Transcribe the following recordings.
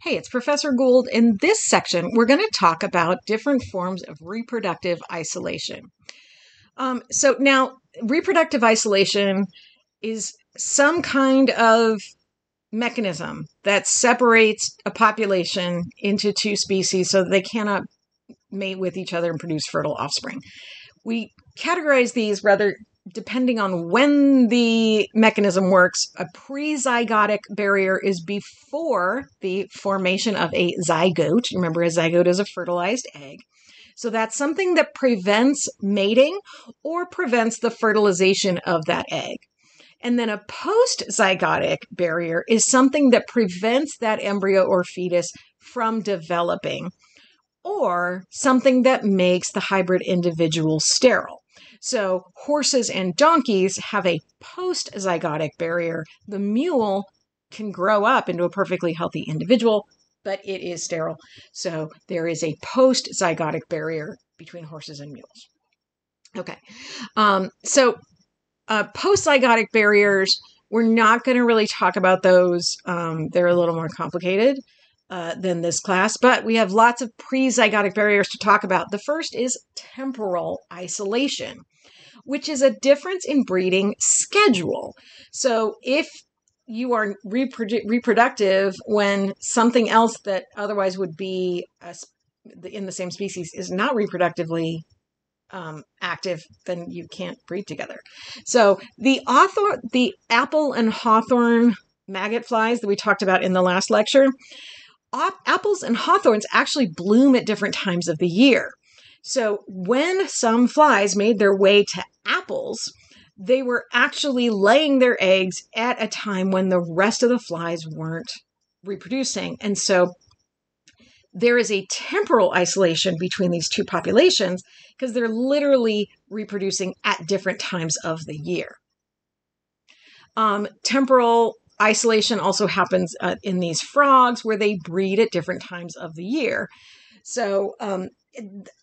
Hey, it's Professor Gould. In this section, we're going to talk about different forms of reproductive isolation. Um, so, now, reproductive isolation is some kind of mechanism that separates a population into two species so that they cannot mate with each other and produce fertile offspring. We categorize these rather depending on when the mechanism works, a prezygotic barrier is before the formation of a zygote. Remember, a zygote is a fertilized egg. So that's something that prevents mating or prevents the fertilization of that egg. And then a post zygotic barrier is something that prevents that embryo or fetus from developing or something that makes the hybrid individual sterile. So horses and donkeys have a post zygotic barrier. The mule can grow up into a perfectly healthy individual, but it is sterile. So there is a post zygotic barrier between horses and mules. Okay. Um, so uh, post zygotic barriers, we're not going to really talk about those. Um, they're a little more complicated. Uh, than this class, but we have lots of pre-zygotic barriers to talk about. The first is temporal isolation, which is a difference in breeding schedule. So if you are reprodu- reproductive when something else that otherwise would be a, in the same species is not reproductively um, active, then you can't breed together. So the author, the apple and hawthorn maggot flies that we talked about in the last lecture, apples and hawthorns actually bloom at different times of the year. So when some flies made their way to apples, they were actually laying their eggs at a time when the rest of the flies weren't reproducing. And so there is a temporal isolation between these two populations because they're literally reproducing at different times of the year. Um, temporal isolation also happens uh, in these frogs where they breed at different times of the year. So, um,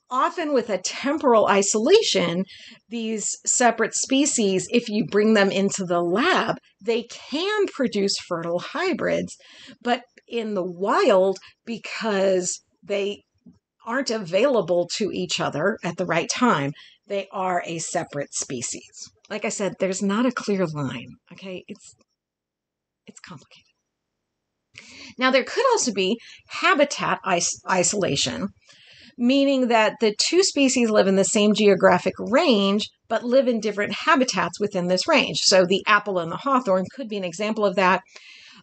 often with a temporal isolation, these separate species, if you bring them into the lab, they can produce fertile hybrids. But in the wild, because they aren't available to each other at the right time, they are a separate species. Like I said, there's not a clear line. Okay, it's it's complicated. Now, there could also be habitat is- isolation, meaning that the two species live in the same geographic range but live in different habitats within this range. So, the apple and the hawthorn could be an example of that.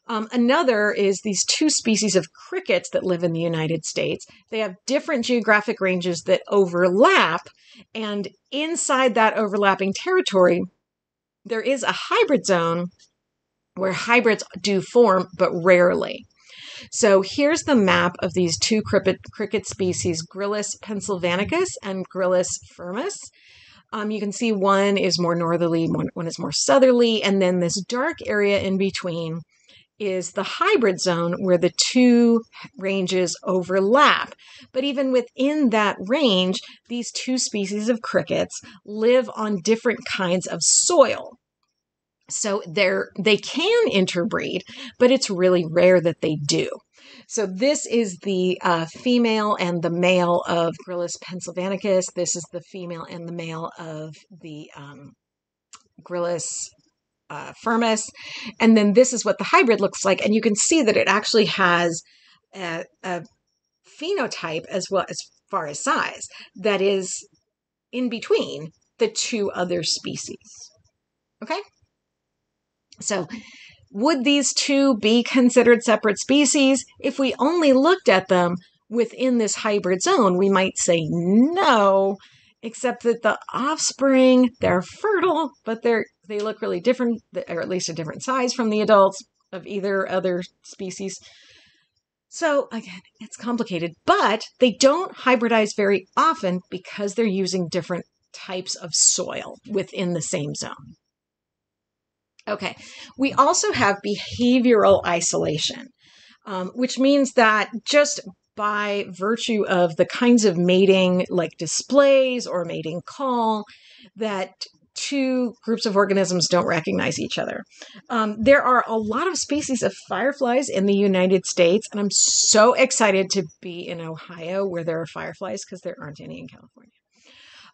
Um, another is these two species of crickets that live in the United States. They have different geographic ranges that overlap, and inside that overlapping territory, there is a hybrid zone where hybrids do form, but rarely. So here's the map of these two cricket, cricket species, Gryllus pennsylvanicus and Gryllus firmus. Um, you can see one is more northerly, one, one is more southerly, and then this dark area in between is the hybrid zone where the two ranges overlap. But even within that range, these two species of crickets live on different kinds of soil. So they're they can interbreed, but it's really rare that they do. So this is the uh, female and the male of Gryllus pennsylvanicus. This is the female and the male of the um, Gryllus uh, firmus. And then this is what the hybrid looks like. And you can see that it actually has a, a phenotype as well as far as size that is in between the two other species. Okay? So, would these two be considered separate species? If we only looked at them within this hybrid zone, we might say no, except that the offspring, they're fertile, but they're they look really different, or at least a different size from the adults of either other species. So again, it's complicated, but they don't hybridize very often because they're using different types of soil within the same zone. Okay. We also have behavioral isolation, um, which means that just by virtue of the kinds of mating, like displays or mating call, that two groups of organisms don't recognize each other. Um, there are a lot of species of fireflies in the United States, and I'm so excited to be in Ohio where there are fireflies because there aren't any in California.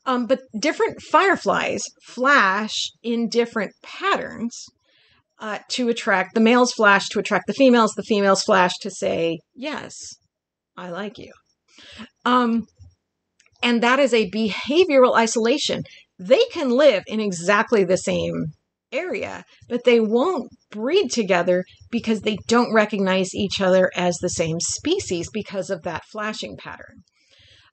Um, but different fireflies flash in different patterns uh, to attract the males flash to attract the females, the females flash to say, Yes, I like you. Um, and that is a behavioral isolation. They can live in exactly the same area, but they won't breed together because they don't recognize each other as the same species because of that flashing pattern.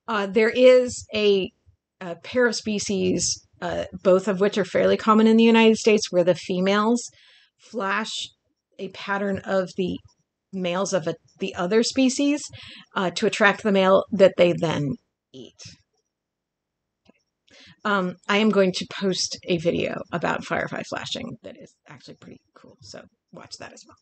Uh, there is a a pair of species, uh, both of which are fairly common in the United States, where the females flash a pattern of the males of a, the other species uh, to attract the male that they then eat. Um, I am going to post a video about firefly flashing that is actually pretty cool, so watch that as well.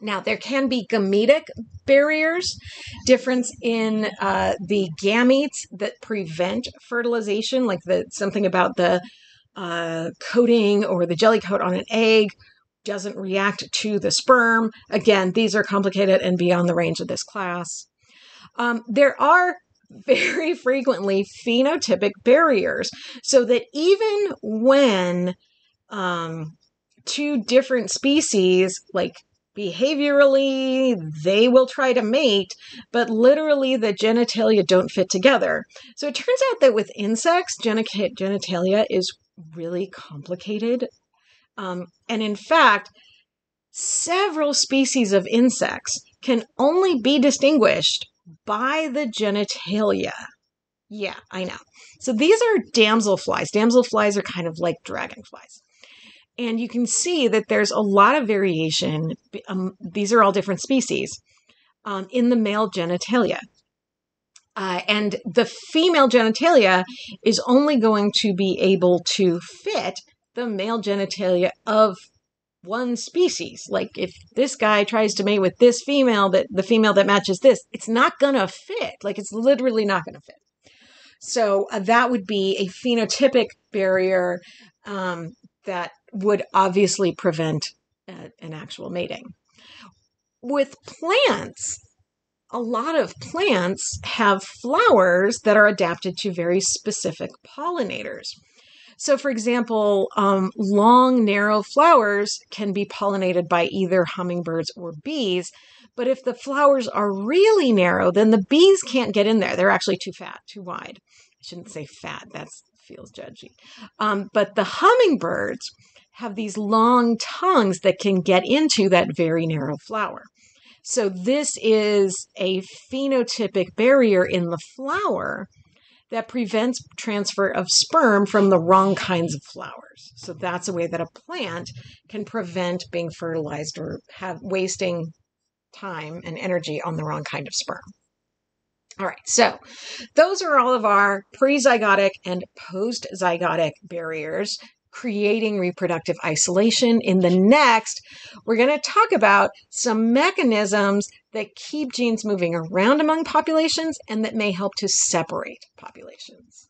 Now, there can be gametic barriers, difference in uh, the gametes that prevent fertilization, like the something about the uh, coating or the jelly coat on an egg doesn't react to the sperm. Again, these are complicated and beyond the range of this class. Um, there are very frequently phenotypic barriers, so that even when um, two different species, like behaviorally they will try to mate but literally the genitalia don't fit together. So it turns out that with insects genitalia is really complicated. Um, and in fact several species of insects can only be distinguished by the genitalia. Yeah i know. So these are damselflies. Damselflies are kind of like dragonflies and you can see that there's a lot of variation. Um, these are all different species um, in the male genitalia. Uh, and the female genitalia is only going to be able to fit the male genitalia of one species. Like if this guy tries to mate with this female, that the female that matches this, it's not gonna fit. Like it's literally not gonna fit. So uh, that would be a phenotypic barrier um, that would obviously prevent uh, an actual mating. With plants, a lot of plants have flowers that are adapted to very specific pollinators. So, for example, um, long, narrow flowers can be pollinated by either hummingbirds or bees. But if the flowers are really narrow, then the bees can't get in there. They're actually too fat, too wide. I shouldn't say fat, that feels judgy. Um, but the hummingbirds have these long tongues that can get into that very narrow flower. So, this is a phenotypic barrier in the flower that prevents transfer of sperm from the wrong kinds of flowers. So, that's a way that a plant can prevent being fertilized or have wasting time and energy on the wrong kind of sperm. All right, so those are all of our prezygotic and postzygotic barriers creating reproductive isolation. In the next, we're going to talk about some mechanisms that keep genes moving around among populations and that may help to separate populations.